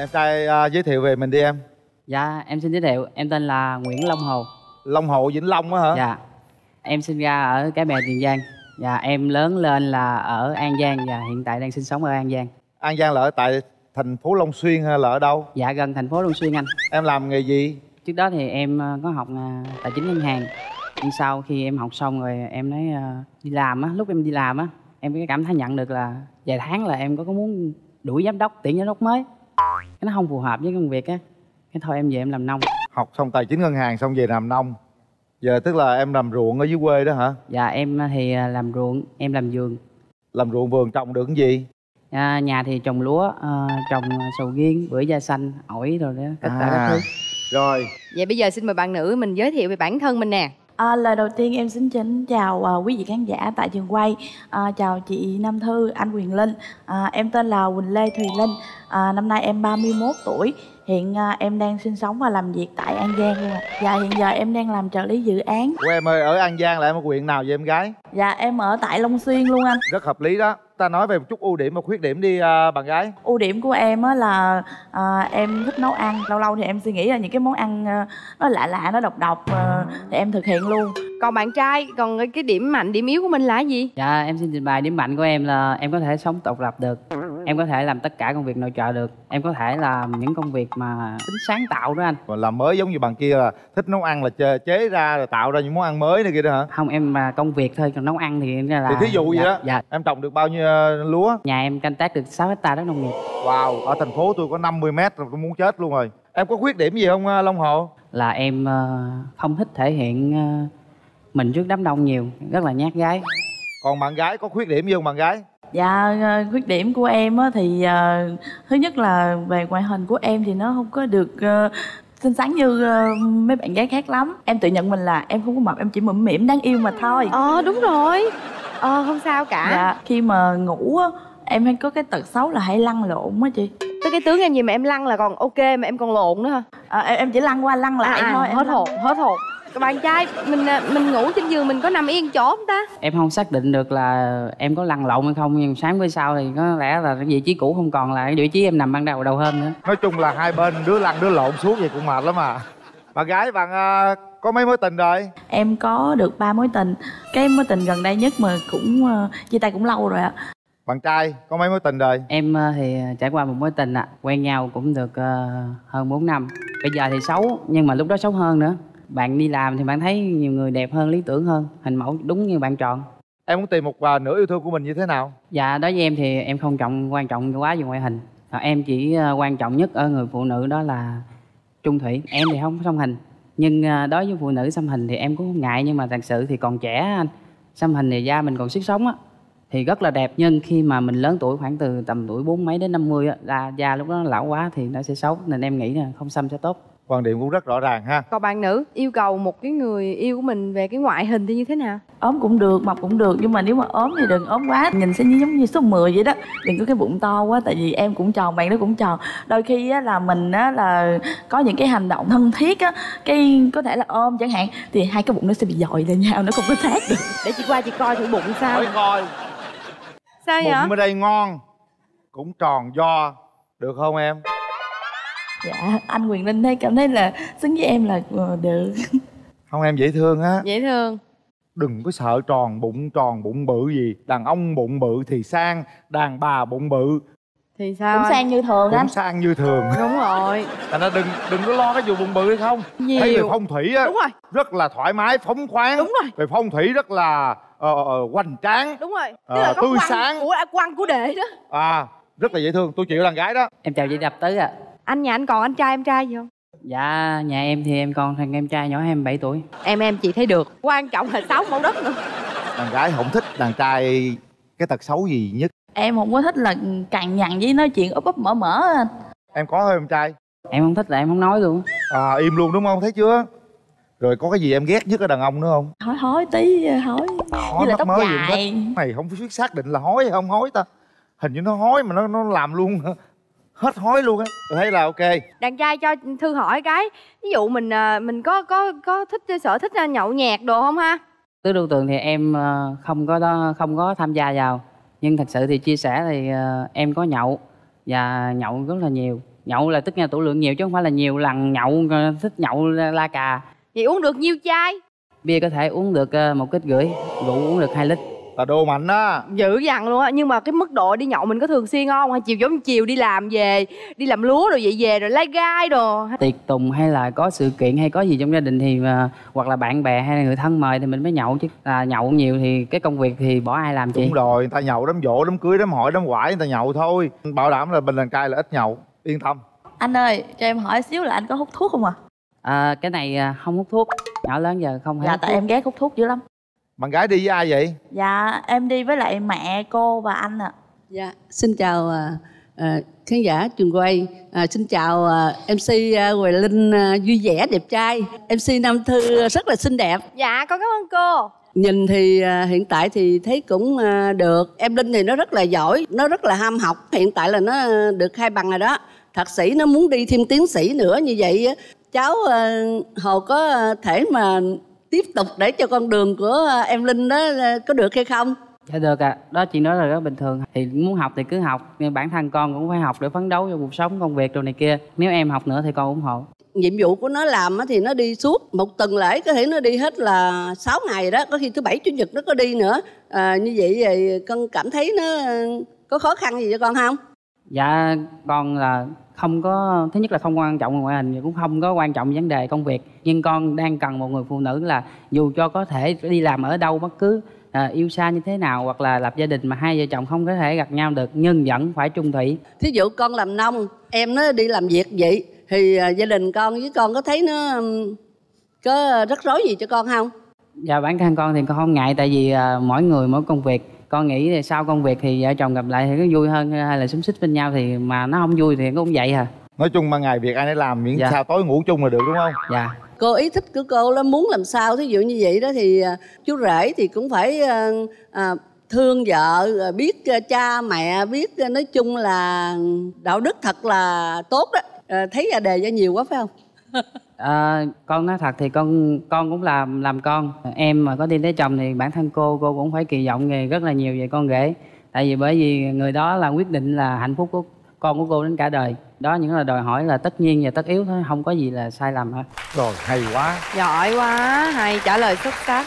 em trai à, giới thiệu về mình đi em Dạ, em xin giới thiệu, em tên là Nguyễn Long Hồ. long hồ vĩnh long á hả Dạ. Em sinh ra ở Cái Bè Tiền Giang. Dạ, em lớn lên là ở An Giang và hiện tại đang sinh sống ở An Giang. an giang là ở tại thành phố long xuyên hay là ở đâu Dạ gần thành phố Long Xuyên anh. em làm nghề gì Trước đó thì em ờ, có học ờ, tài chính ngân hàng. Nhưng sau khi em học xong rồi em nói đi làm á, lúc em đi làm á, em cảm thấy nhận được là vài tháng là em có có muốn đuổi giám đốc, tuyển giám đốc mới. Cái nó không phù hợp với công việc á. Cái thôi em về em làm nông. học xong tài chính ngân hàng xong về làm nông giờ tức là em làm ruộng ở dưới quê đó hả Dạ em ờ, thì ờ, làm ruộng, em làm vườn. làm ruộng vườn trồng được cái gì À, nhà thì trồng lúa, ờ, trồng sầu riêng, bưởi da xanh, ổi rồi đó, tất cả các thứ. rồi vậy bây giờ xin mời bạn nữ mình giới thiệu về bản thân mình nè À, lời đầu tiên em xin kính chào à, quý vị khán giả tại trường quay à, chào chị Nam Thư, anh Quyền Linh à, em tên là Quỳnh Lê Thùy Linh à, năm nay em 31 tuổi. Hiện à, em đang sinh sống và làm việc tại An Giang luôn ạ. Dạ hiện giờ em đang làm trợ lý dự án. Của em ơi ở an giang là em ở huyện nào vậy em gái? Dạ em ở tại Long Xuyên luôn anh. Rất hợp lý đó. Ta nói về một chút ưu điểm và khuyết điểm đi à, bạn gái. Ưu điểm của em á là à, em thích nấu ăn. Lâu lâu thì em suy nghĩ là những cái món ăn à, nó lạ lạ nó độc độc à, thì em thực hiện luôn còn bạn trai còn cái điểm mạnh điểm yếu của mình là gì Dạ em xin trình bày điểm mạnh của em là em có thể sống độc lập được. Em có thể làm tất cả công việc nội trợ được. Em có thể làm những công việc mà tính sáng tạo đó anh. còn làm mới giống như bạn kia là thích nấu ăn là chế, chế ra rồi tạo ra những món ăn mới này kia đó hả Không em mà công việc thôi, còn nấu ăn thì là thì thí dụ vậy dạ, đó Dạ. em trồng được bao nhiêu à, lúa Nhà em canh tác được 6 hectare đất nông nghiệp. wow ở thành phố tôi có 50 mét rồi tôi muốn chết luôn rồi em có khuyết điểm gì không à, long hồ Là em ờ, không thích thể hiện ờ, mình trước đám đông nhiều, rất là nhát gái. còn bạn gái có khuyết điểm gì không bạn gái Dạ ờ, khuyết điểm của em á thì ờ, thứ nhất là về ngoại hình của em thì nó không có được ờ, xinh xắn như ờ, mấy bạn gái khác lắm. Em tự nhận mình là em không có mập, em chỉ mụm mỉm đáng yêu mà thôi. ờ đúng rồi ờ không sao cả Dạ khi mà ngủ á em hay có cái tật xấu là hay lăn lộn á chị. tới cái tướng em gì mà em lăn là còn ok mà em còn lộn nữa hả À, em, em chỉ lăn qua lăn lại thôi. em hết lăn- hồn hết hồn bạn trai mình à, mình ngủ trên giường mình có nằm yên chỗ không ta Em không xác định được là em có lăn lộn hay không nhưng sáng với sau thì có lẽ là vị trí cũ không còn là vị trí em nằm ban đầu đầu hôm nữa. nói chung là hai bên đứa lăn đứa lộn suốt vậy cũng mệt lắm à bạn gái bạn à, có mấy mối tình rồi Em có được ba mối tình. Cái mối tình gần đây nhất mà cũng ờ, chia tay cũng lâu rồi ạ. bạn trai có mấy mối tình rồi Em ờ, thì trải qua một mối tình ạ, quen nhau cũng được ờ, hơn 4 năm. Bây giờ thì xấu nhưng mà lúc đó xấu hơn nữa. Bạn đi làm thì bạn thấy nhiều người đẹp hơn, lý tưởng hơn, hình mẫu đúng như bạn chọn. em muốn tìm một à, nửa yêu thương của mình như thế nào Dạ đối với em thì em không trọng quan trọng quá về ngoại hình. Ờ, em chỉ ờ, quan trọng nhất ở người phụ nữ đó là trung thủy. Em thì không xăm hình. Nhưng ờ, đối với phụ nữ xăm hình thì em cũng không ngại nhưng mà thật sự thì còn trẻ anh. Xăm hình thì da mình còn sức sống á thì rất là đẹp nhưng khi mà mình lớn tuổi khoảng từ tầm tuổi bốn mấy đến 50 á là da lúc đó lão quá thì nó sẽ xấu nên em nghĩ là không xăm sẽ tốt. Quan điểm cũng rất rõ ràng ha. Còn bạn nữ yêu cầu một cái người yêu của mình về cái ngoại hình thì như thế nào? Ốm cũng được mập cũng được nhưng mà nếu mà ốm thì đừng ốm quá. Nhìn sẽ như giống như số 10 vậy đó. Đừng có cái bụng to quá tại vì em cũng tròn bạn đó cũng tròn. Đôi khi á, là mình á, là có những cái hành động thân thiết á cái có thể là ôm chẳng hạn thì hai cái bụng nó sẽ bị dội lên nhau nó không có sát được. Để chị qua chị coi thử bụng sao. Hỏi coi. Sao vậy? Bụng ở đây ngon cũng tròn do. Được không em dạ anh quyền linh thấy cảm thấy là xứng với em là ờ, được. Không em dễ thương á. Dễ thương. Đừng có sợ tròn bụng tròn bụng bự gì. Đàn ông bụng bự thì sang đàn bà bụng bự. Thì sao cũng anh? sang như thường cũng anh sang như thường. Đúng rồi. Thành ra đừng đừng có lo cái vụ bụng bự hay không. Nhiều. thấy về phong thủy á đúng rồi. rất là thoải mái phóng khoáng. Đúng rồi. về phong thủy rất là ờ, ờ, hoành tráng. Đúng rồi. Là có tươi sáng. của quăng của đệ đó. À rất là dễ thương. Tôi chịu đàn gái đó. Em chào chị Đập Tứ ạ. Anh nhà anh còn anh trai em trai gì không? Dạ nhà em thì em còn thằng em trai nhỏ em 7 tuổi. em em chị thấy được. Quan trọng là sáu mẫu đất nữa. Đàn gái không thích đàn trai cái tật xấu gì nhất. Em không có thích là cằn nhằn với nói chuyện úp úp mở mở anh em có hơi em trai. Em không thích là em không nói luôn. à im luôn đúng không? Thấy chưa? Rồi có cái gì em ghét nhất ở đàn ông nữa không? Hói hói tí hói hói là tóc mới dài. mày không biết xác định là hói hay không hói ta. Hình như nó hói mà nó nó làm luôn hết hói luôn á. Tôi thấy là ok. Đàn trai cho thư hỏi cái ví dụ mình à, mình có có có thích sở thích à, nhậu nhẹt đồ không ha? Tứ đô tường thì em ờ, không có đó không có tham gia vào. Nhưng thật sự thì chia sẻ thì em có nhậu và nhậu rất là nhiều. Nhậu là tức là tủ lượng nhiều chứ không phải là nhiều lần nhậu thích nhậu la cà. Vậy uống được nhiêu chai? bia có thể uống được một kích rưỡi rượu uống được hai lít là đồ mạnh á. Dữ dằn luôn á Nhưng mà cái mức độ đi nhậu mình có thường xuyên không? Hay chiều giống chiều đi làm về Đi làm lúa rồi vậy về rồi lái gai đồ? Tiệc tùng hay là có sự kiện hay có gì trong gia đình thì ờ, hoặc là bạn bè hay là người thân mời thì mình mới nhậu chứ. Là nhậu nhiều thì cái công việc thì bỏ ai làm chị? Đúng rồi người ta nhậu đám dỗ đám cưới đám hỏi đám quải người ta nhậu thôi. Bảo đảm là bình đàn cai là ít nhậu yên tâm. Anh ơi cho em hỏi xíu là anh có hút thuốc không à À, cái này à, không hút thuốc. Nhỏ lớn giờ không hay dạ tại thuốc. em ghét hút thuốc dữ lắm bạn gái đi với ai vậy dạ em đi với lại mẹ cô và anh ạ Dạ, xin chào à, à, khán giả trường quay. À, xin chào à, MC à, Hoài Linh à, vui vẻ đẹp trai. MC Nam Thư rất là xinh đẹp. Dạ con cảm ơn cô Nhìn thì à, hiện tại thì thấy cũng à, được. Em Linh thì nó rất là giỏi, nó rất là ham học. Hiện tại là nó à, được hai bằng rồi đó. Thạc sĩ nó muốn đi thêm tiến sĩ nữa như vậy á, cháu à, Hồ có à, thể mà tiếp tục để cho con đường của à, em Linh đó à, có được hay không? dạ được ạ. Đó chuyện đó là rất bình thường. Thì muốn học thì cứ học nhưng bản thân con cũng phải học để phấn đấu cho cuộc sống công việc đồ này kia. Nếu em học nữa thì con ủng hộ. Nhiệm vụ của nó làm á thì nó đi suốt một tuần lễ có thể nó đi hết là 6 ngày đó có khi thứ bảy chủ nhật nó có đi nữa. À, như vậy thì con cảm thấy nó ờ, có khó khăn gì cho con không? Dạ con là không có thứ nhất là không quan trọng ngoại hình cũng không có quan trọng vấn đề công việc. Nhưng con đang cần một người phụ nữ là dù cho có thể đi làm ở đâu bất cứ à, yêu xa như thế nào hoặc là lập gia đình mà hai vợ chồng không có thể gặp nhau được nhưng vẫn phải trung thủy. Thí dụ con làm nông em nó đi làm việc vậy thì à, gia đình con với con có thấy nó có rắc rối gì cho con không? Dạ bản thân con thì con không ngại tại vì à, mỗi người mỗi công việc con nghĩ là sau công việc thì vợ chồng gặp lại thì có vui hơn hay là xúm xích bên nhau thì mà nó không vui thì cũng vậy à. Nói chung ban ngày việc ai nấy làm miễn Dạ. sao tối ngủ chung là được đúng không? Dạ. Cô ý thích của cô là muốn làm sao thí dụ như vậy đó thì à, chú rể thì cũng phải à, à, thương vợ à, biết à, cha mẹ biết nói chung là đạo đức thật là tốt đó. À, thấy ra đề ra nhiều quá phải không à, con nói thật thì con con cũng làm làm con. Em mà có đi lấy chồng thì bản thân cô cô cũng phải kỳ vọng về rất là nhiều về con rể. Tại vì bởi vì người đó là quyết định là hạnh phúc của con của cô đến cả đời. Đó những là đòi hỏi là tất nhiên và tất yếu thôi không có gì là sai lầm hết. Rồi hay quá. Giỏi quá Hay trả lời xuất sắc.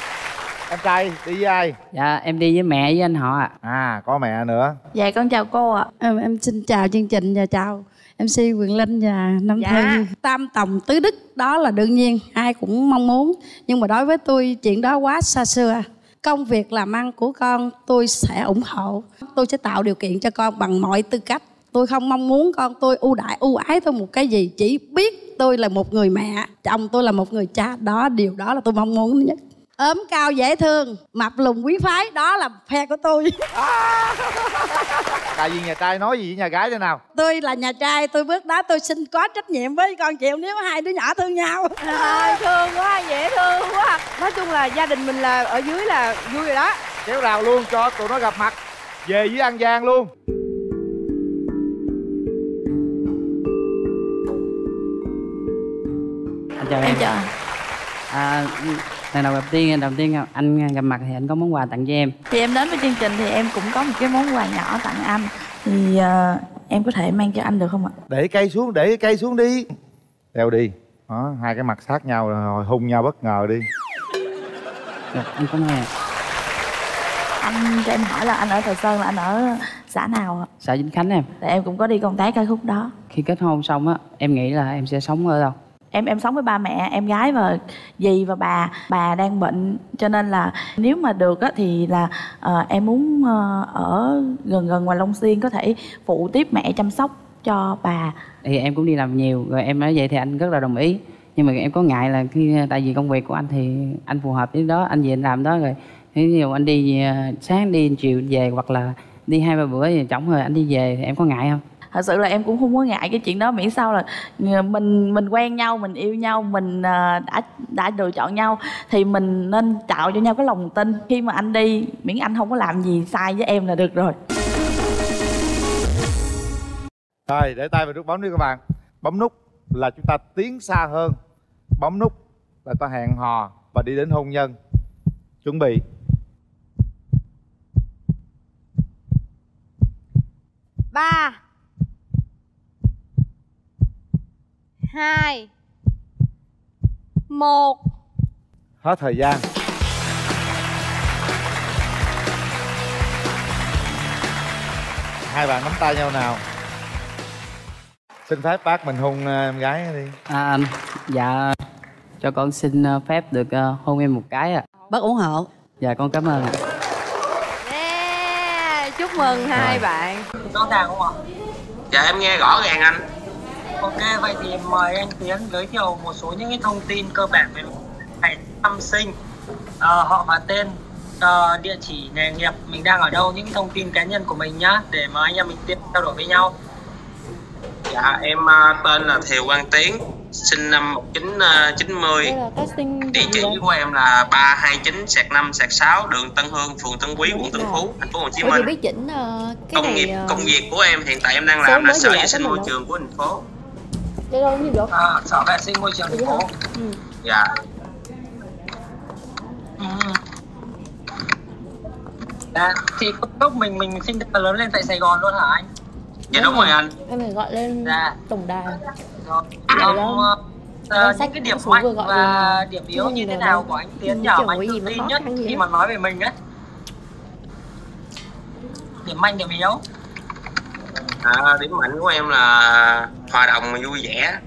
Em trai đi với ai? Dạ em đi với mẹ với anh họ ạ. À có mẹ nữa. Dạ con chào cô ạ. Em, em xin chào chương trình và chào MC Quyền Linh và Nam Dạ. Thư. Tam tòng tứ đức đó là đương nhiên, ai cũng mong muốn. Nhưng mà đối với tôi chuyện đó quá xa xưa. Công việc làm ăn của con tôi sẽ ủng hộ. Tôi sẽ tạo điều kiện cho con bằng mọi tư cách. Tôi không mong muốn con tôi ưu đãi ưu ái tôi một cái gì, chỉ biết tôi là một người mẹ, chồng tôi là một người cha. Đó điều đó là tôi mong muốn nhất. Ốm cao dễ thương mập lùn quý phái đó là phe của tôi. Đại diện nhà trai nói gì với nhà gái thế nào? Tôi là nhà trai tôi bước đó tôi xin có trách nhiệm với con chịu nếu hai đứa nhỏ thương nhau. Ai, thương quá dễ thương quá. Nói chung là gia đình mình là ở dưới là vui rồi đó. Kéo rào luôn cho tụi nó gặp mặt. Về với an giang luôn. Anh chào em. Em chào à, lần đầu gặp tiên đầu tiên anh gặp mặt thì anh có món quà tặng cho em. Thì em đến với chương trình thì em cũng có một cái món quà nhỏ tặng anh. Thì ờ, em có thể mang cho anh được không ạ? Để cây xuống để cây xuống đi. Đeo đi. Đó hai cái mặt sát nhau rồi hung nhau bất ngờ đi. Được, anh cảm ơn em anh cho em hỏi là anh ở Thời Sơn là anh ở xã nào ạ? Xã Vĩnh Khánh em. Tại em cũng có đi công tác ở khúc đó. Khi kết hôn xong á em nghĩ là em sẽ sống ở đâu em em sống với ba mẹ em gái và dì và bà. Bà đang bệnh cho nên là nếu mà được á thì là ờ, em muốn ờ, ở gần gần ngoài Long Xuyên có thể phụ tiếp mẹ chăm sóc cho bà. Thì em cũng đi làm nhiều rồi em nói vậy thì anh rất là đồng ý. Nhưng mà em có ngại là khi ờ, tại vì công việc của anh thì anh phù hợp với đó anh về anh làm đó rồi. Ví nhiều anh đi ờ, sáng đi chiều về hoặc là đi hai ba bữa thì chổng rồi anh đi về thì em có ngại không? Thật sự là em cũng không có ngại cái chuyện đó miễn sao là mình mình quen nhau mình yêu nhau mình ờ, đã đã lựa chọn nhau thì mình nên tạo cho nhau cái lòng tin. Khi mà anh đi miễn anh không có làm gì sai với em là được rồi. Rồi để tay vào nút bấm đi các bạn. Bấm nút là chúng ta tiến xa hơn. Bấm nút là ta hẹn hò và đi đến hôn nhân. Chuẩn bị. Ba hai. Một. Hết thời gian. Hai bạn nắm tay nhau nào. Xin phép bác mình hôn ờ, em gái đi. À, dạ cho con xin ờ, phép được ờ, hôn em một cái ạ. bác ủng hộ. Dạ con cảm ơn ạ. yeah. chúc mừng hai bạn. Rõ ràng không ạ? Dạ em nghe rõ ràng anh Ok, vậy thì mời anh Tiến giới thiệu một số những cái thông tin cơ bản về ngày năm sinh, ờ, họ và tên, ờ, địa chỉ nghề nghiệp, mình đang ở đâu, những thông tin cá nhân của mình nhá, để mà anh em mình tiện trao đổi với nhau. Dạ em ờ, tên là Thiều Quang Tiến Sinh năm 1990 Đây là casting Địa chỉ của em là 329 sạc 5 sạc 6 Đường Tân Hương, phường Tân Quý, quận Tân Phú, thành phố Hồ Chí Minh. biết chỉnh cái Công này nghiệp công việc của em hiện tại em đang làm là Sở Vệ sinh Môi trường của thành phố đây đâu nhìn được À, sở vệ sinh môi trường thành phố. ừ. Dạ Ừ. À, thì lúc mình mình sinh ra lớn lên tại Sài Gòn luôn hả anh? Dạ đúng rồi anh em phải gọi lên Dạ. tổng đài Rồi. Để đó. sách những cái điểm mạnh và là- điểm yếu như như thế nào của anh Tiến Mà anh cái gì tự tin nhất khi đó. mà nói về mình ấy. Điểm mạnh điểm yếu. à, Điểm mạnh của em là hòa đồng vui vẻ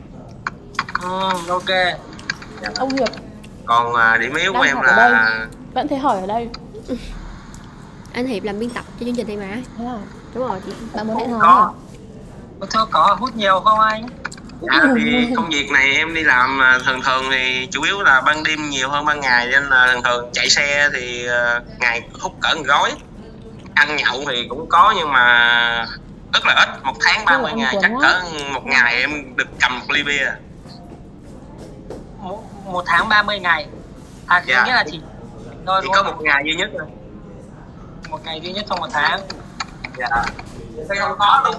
Ừ, ok. ông hiệp Còn à, điểm yếu của Đang em ở đây. là vẫn thấy hỏi ở đây anh hiệp làm biên tập cho chương trình này mà nào đúng rồi chị bạn muốn hẹn hò Có. Thưa có hút nhiều không anh? Dạ thì công việc này em đi làm à, thường thường thì chủ yếu là ban đêm nhiều hơn ban ngày nên là thường thường chạy xe thì à, ngày hút cỡ một gói ăn nhậu thì cũng có nhưng mà rất là ít một tháng Thế là 30 ăn ngày chắc cỡ một ngày em được cầm một ly bia Một, một tháng 30 ngày. À, Dạ. nghĩa là chỉ thôi chỉ có một ngày duy nhất thôi một ngày duy nhất trong một tháng. dạ không có luôn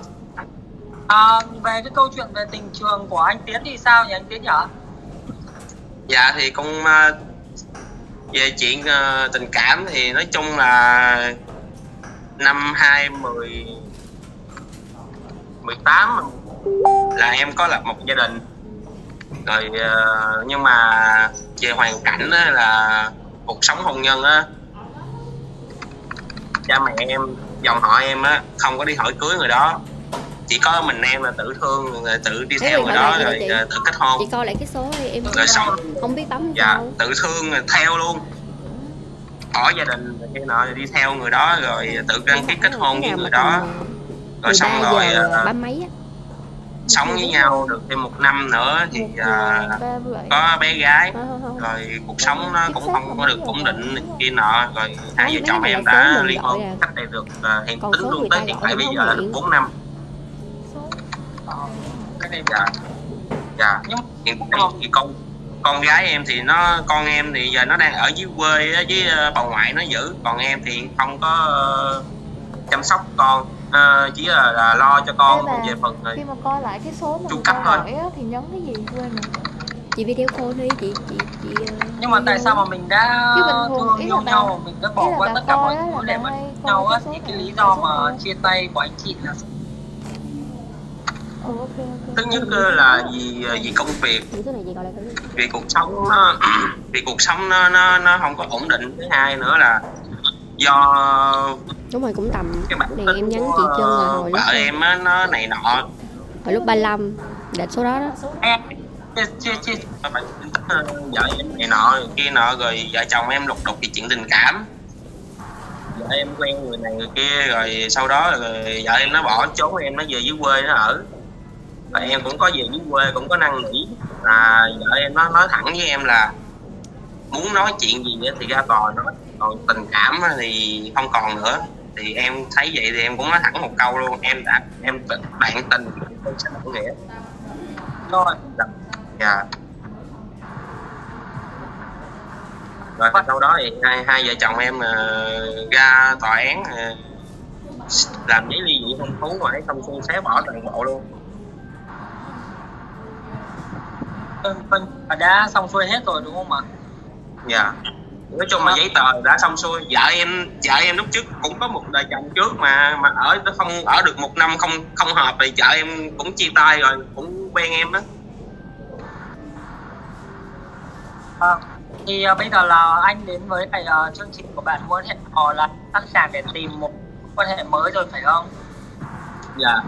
À, về cái câu chuyện về tình trường của anh Tiến thì sao nhỉ anh Tiến nhỉ? dạ thì cũng à, về chuyện à, tình cảm thì nói chung là năm 2010 18 là em có lập một gia đình. Rồi ờ, nhưng mà về hoàn cảnh á, là cuộc sống hôn nhân á cha mẹ em dòng họ em á không có đi hỏi cưới người đó. Chỉ có mình em là tự thương rồi tự đi Thế theo người đó rồi chị. ờ, tự kết hôn. Chị coi lại cái số đi em rồi xong. không biết bấm dạ sao. tự thương rồi theo luôn. Bỏ gia đình rồi kia nọ rồi đi theo người đó rồi tự đăng ký kết hôn với người đó rồi xong 13 rồi giờ ờ, ba mấy á. sống với nhau được thêm một năm nữa thì ờ, bảy. có bé gái. Thôi, thôi, thôi. rồi cuộc sống nó cũng không có được ổn định kia nọ. Rồi hai vợ chồng em đã ly hôn à. cách đây được ờ, hiện tính luôn tới hiện tại bây giờ là được. 4 năm. Cái này dạ dạ hiện tại thì con con gái em thì nó con em thì giờ nó đang ở dưới quê với ờ, bà ngoại nó giữ. Còn em thì không có ờ, chăm sóc con Ờ, chỉ là, là lo cho con bà, về phần rồi khi mà coi lại cái số mà Chu cấp thôi. hỏi á, thì nhấn cái gì quên rồi. Chị video call đi chị chị chị ờ, nhưng mà tại sao mà mình đã thương yêu nhau mình đã bỏ qua tất cả mọi thứ để mà nhau á thì cái này, lý do mà này. chia tay của anh chị là ừ, ok ok. Thứ nhất ờ, là vì vì công việc. Những này vì cuộc sống nó vì cuộc sống nó nó nó không có ổn định. Thứ hai nữa là do đúng rồi cũng tầm cái bản này em nhắn chị chân là hồi lúc vợ em á nó này nọ. Hồi lúc 35 đợt số đó đó. Bạn ờ, vợ em này nọ kia nọ rồi vợ chồng em lục đục về chuyện tình cảm. Vợ em quen người này người kia rồi sau đó rồi vợ em nó bỏ trốn em nó về dưới quê nó ở. Và em cũng có về dưới quê cũng có năn nỉ. Là vợ em nó nói thẳng với em là muốn nói chuyện gì á thì ra tòa nói còn tình cảm thì không còn nữa thì em thấy vậy thì em cũng nói thẳng một câu luôn. Em đã em bạn tình em sẽ không nghĩa. Rồi dạ. Rồi sau đó thì hai hai vợ chồng em ờ, ra tòa án ờ, làm giấy ly dị hôn thú mà xong xuôi xé bỏ toàn bộ luôn. Vâng, vâng, đã xong xuôi hết rồi đúng không ạ? Dạ nói chung là giấy tờ đã xong xuôi. Vợ em vợ em lúc trước cũng có một đời chồng trước mà mà ở nó không ở được một năm không không hợp thì vợ em cũng chia tay rồi cũng quen em đó. À, thì uh, bây giờ là anh đến với lại uh, chương trình của bạn muốn hẹn hò là sẵn sàng để tìm một quan hệ mới rồi phải không? dạ.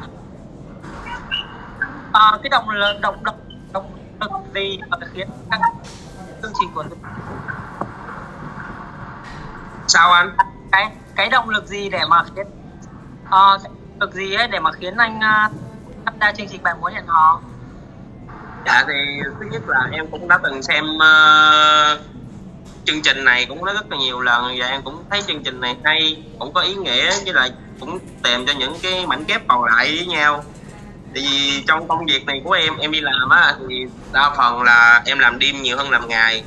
À, cái động động động động lực gì mà khiến các chương trình của sao anh cái cái động lực gì để mà khiến uh, cái động lực gì ấy để mà khiến anh uh, tham gia chương trình bạn muốn hẹn hò? dạ thì thứ nhất là em cũng đã từng xem uh, chương trình này cũng đã rất là nhiều lần. Và em cũng thấy chương trình này hay cũng có ý nghĩa với lại cũng tìm cho những cái mảnh ghép còn lại với nhau. Tại vì trong công việc này của em em đi làm á thì đa phần là em làm đêm nhiều hơn làm ngày.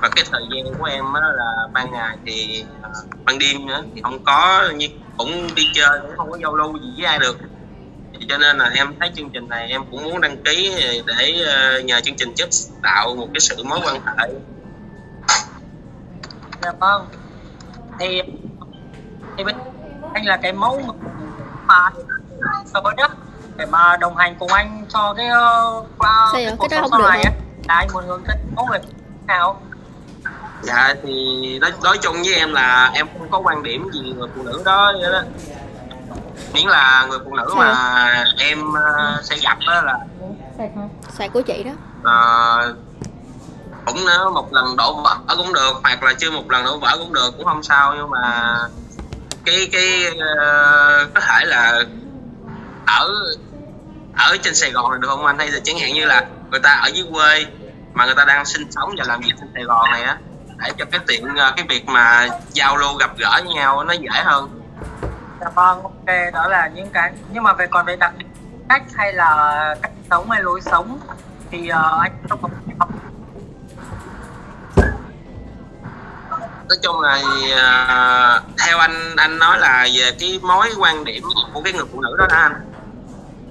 Và cái thời gian của em á là ban ngày thì ban đêm nữa. Thì không có như cũng đi chơi cũng không có giao lưu gì với ai được. Thì cho nên là em thấy chương trình này em cũng muốn đăng ký để uh, nhờ chương trình giúp tạo một cái sự mối quan hệ. Dạ vâng. Thì thì bên anh là cái mẫu mà tới đó để mà đồng hành cùng anh cho cái uh, qua Sao cái cuộc sống không sau được này á. Là anh muốn hướng dẫn mẫu người nào dạ thì nói, nói chung với em là em không có quan điểm gì người phụ nữ đó vậy đó. Miễn là người phụ nữ mà em uh, sẽ gặp đó là Sạc của chị đó. Uh, cũng nếu một lần đổ vỡ cũng được hoặc là chưa một lần đổ vỡ cũng được cũng không sao. Nhưng mà cái cái uh, có thể là ở ở trên Sài Gòn này được không anh? Hay là chẳng hạn như là người ta ở dưới quê mà người ta đang sinh sống và làm việc trên Sài Gòn này á để cho cái tiện ờ, cái việc mà giao lưu gặp gỡ nhau nó dễ hơn. Dạ vâng ok đó là những cái nhưng mà về còn về đặc điểm cách hay là cách sống hay lối sống thì uh, anh không có nói chung là ờ, theo anh anh nói là về cái mối quan điểm của cái người phụ nữ đó hả anh.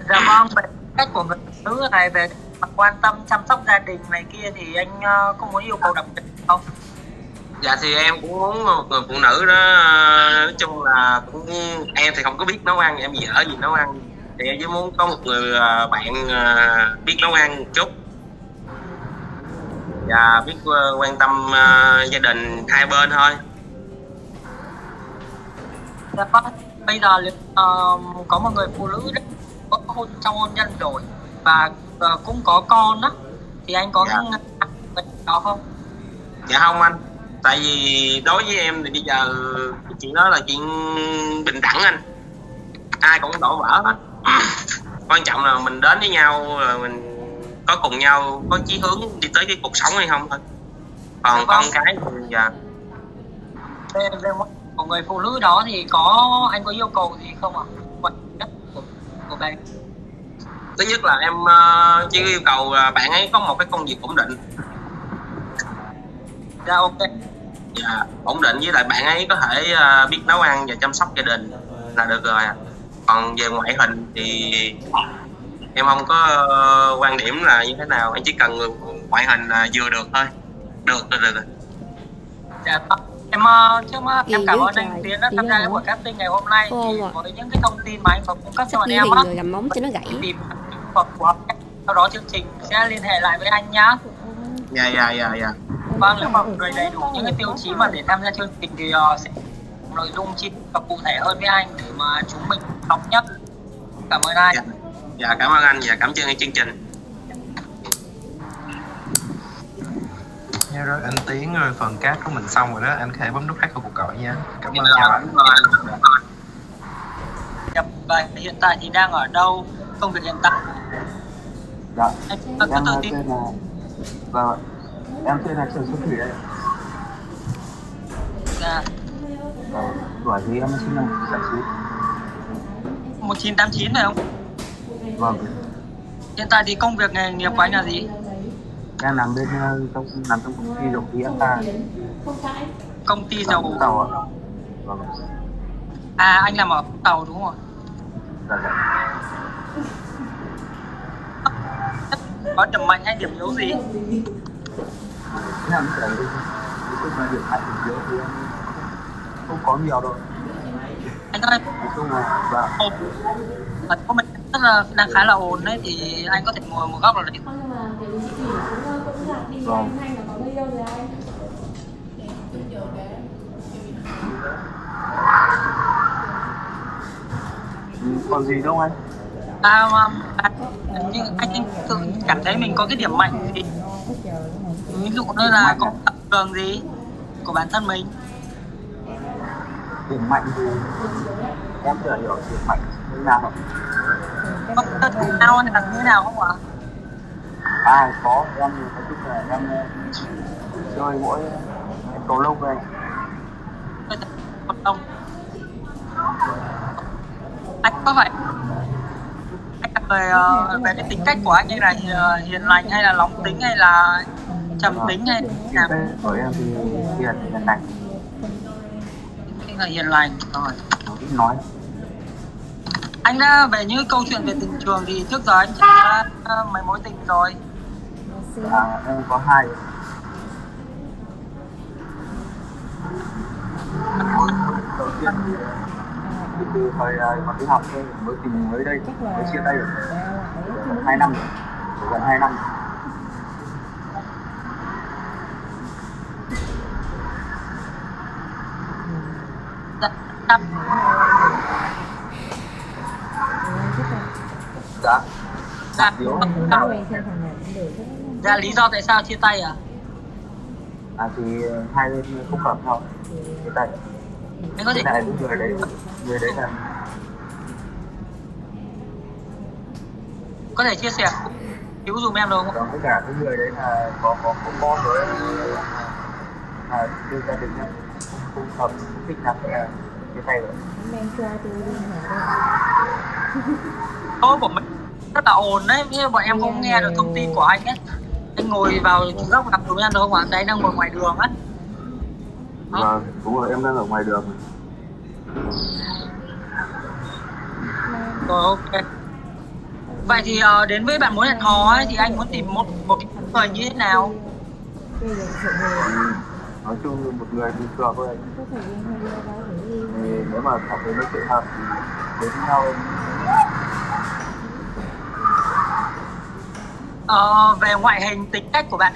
Dạ vâng về cách của người phụ nữ này về quan tâm chăm sóc gia đình này kia thì anh uh, có muốn yêu cầu đặc biệt không dạ thì em cũng muốn một người phụ nữ đó ờ, nói chung là cũng em thì không có biết nấu ăn em dở gì nấu ăn thì em chỉ muốn có một người ờ, bạn ờ, biết nấu ăn một chút và biết ờ, quan tâm ờ, gia đình hai bên thôi Dạ vâng. Bây giờ uh, có một người phụ nữ đã có hôn trong hôn nhân rồi và uh, cũng có con á thì anh có Dạ. đó không? dạ không anh tại vì đối với em thì bây giờ cái chuyện đó là chuyện bình đẳng anh. Ai cũng đổ vỡ hết. Quan trọng là mình đến với nhau là mình có cùng nhau có chí hướng đi tới cái cuộc sống hay không thôi. Còn con cái thì dạ. Về, về một người phụ nữ đó thì có anh có yêu cầu gì không ạ? Quan trọng của, của bạn. thứ nhất là em ờ, chỉ yêu cầu là bạn ấy có một cái công việc ổn định Dạ ok. dạ ổn định với lại bạn ấy có thể ờ, biết nấu ăn và chăm sóc gia đình là được rồi à. còn về ngoại hình thì em không có ờ, quan điểm là như thế nào em chỉ cần người ngoại hình là vừa được thôi được rồi được rồi Dạ vâng. Em uh, trước mắt em cảm ơn anh Tiến đã tham gia cái buổi casting ngày hôm nay Ô, thì với những cái thông tin mà anh vừa cung cấp cho bọn em á gặm móng cho nó gãy tìm hợp nhất. sau đó chương trình sẽ liên hệ lại với anh nhá. dạ dạ dạ dạ Vâng, nếu mà người đầy đủ những cái tiêu chí mà để tham gia chương trình thì uh, sẽ nội dung chi tiết và cụ thể hơn với anh để mà chúng mình thống nhất. Cảm ơn anh. dạ, dạ cảm ơn anh và cảm ơn chương trình Nha rồi anh Tiến rồi phần cát của mình xong rồi đó anh có thể bấm nút hát của cuộc gọi nha cảm ơn dạ, chào cảm anh anh Dạ, Và hiện tại thì đang ở đâu? Công việc hiện tại. Dạ, Anh có em tự ờ, tin. là vâng, em tên là Trần Xuân Thủy đây. Dạ. Vâng, tuổi thì em sinh năm 1989. 1989 phải không? Vâng, Hiện tại thì công việc nghề nghiệp của anh là gì? em làm bên ờ, trong làm trong công ty dầu khí FA. Công ty dầu Tàu ạ. Vâng, À anh làm ở Tàu đúng không? dạ dạ. Có điểm mạnh hay điểm yếu gì? Em sẽ đi chung là điểm mạnh của thì em không có nhiều đâu. Anh ơi. Nói chung là dạ. Ồn thật của mình rất là đang khá là ồn đấy thì anh có thể ngồi một góc nào đấy vâng Ừ, còn gì đâu anh? À, mà, à nhưng anh anh tự cảm thấy mình có cái điểm mạnh gì ví dụ như là có tập trường gì? Của bản thân mình. Điểm mạnh thì em chưa hiểu điểm mạnh như nào. Có thân thể nào là như nào không ạ? À có em nói chung là em chơi mỗi cầu lông này không anh có phải anh là về ờ, về cái tính cách của anh như là hi- hiền lành hay là nóng tính hay là trầm tính hay là Cái của em thì hiền hiền lành. Anh là hiền lành rồi. Nói. Anh đã về những câu chuyện về tình trường thì trước giờ anh qua ờ, mấy mối tình rồi. À, em có hai. Đầu tiên. Từ thời à, còn đi học thôi mới tình mới đây mới chia tay được hai năm rồi. Gần hai năm rồi. Năm. Dạ. Dạ, Yếu. dạ lý do tại sao chia tay à? À thì hai bên không hợp nhau. Chia tay. Anh có thể cái người đấy. Người đấy là có thể chia sẻ cứu dùm em được không? Còn với cả cái người đấy là có có có con rồi là đưa gia đình em. Không hợp không thích lắm tay rồi Tối của mình rất là ồn đấy, nhưng bọn em không nghe được thông tin của anh ấy. Anh ngồi vào góc gặp chúng em được không ạ? Đấy anh đang ngồi ngoài đường á. vâng đúng rồi em đang ở ngoài đường Rồi ok. Vậy thì ờ, đến với bạn muốn hẹn hò ấy thì anh muốn tìm một một cái người như thế nào? nói chung là một người bình thường thôi thì nếu mà cảm thấy nói chuyện hợp thì đến với nhau Ờ, về ngoại hình tính cách của bạn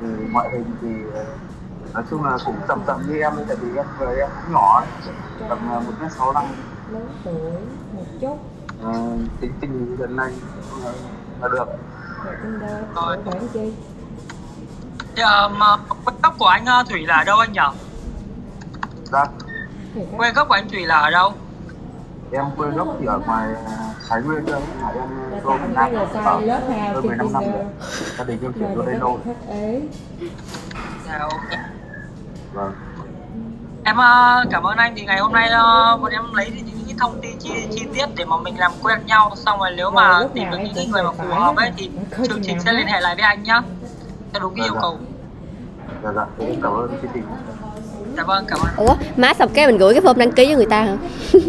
thì ngoại hình thì ờ, nói chung là cũng tầm tầm như em tại vì em người em cũng nhỏ tầm ờ, một mét sáu năm lớn tuổi một chút Ờ, tính tình gần này là được Rồi. bán chi thì, mà gốc của anh ờ, Thủy là đâu anh nhỉ? Dạ các Quê gốc của anh Thủy là ở đâu? em quê gốc thì ở ngoài ờ, Thái Nguyên thôi mà em vô Việt Nam giờ ở hơn trên 15 năm rồi. Tinder gia đình em mà chuyển vô đây lâu Dạ ok. vâng. Em ờ, cảm ơn anh. Thì ngày hôm nay ờ, bọn em lấy những cái thông tin chi, chi tiết để mà mình làm quen nhau. Xong rồi nếu mà Rồi, lúc tìm được những cái cũng người mà phù hợp ấy mà. thì Có chương trình sẽ liên hệ lại với anh nhá. Theo đúng cái Dạ, yêu dạ. cầu. Dạ dạ. Em cảm ơn chương trình dạ vâng cảm ơn. Ủa, má xong cái mình gửi cái form đăng ký cho người ta hả?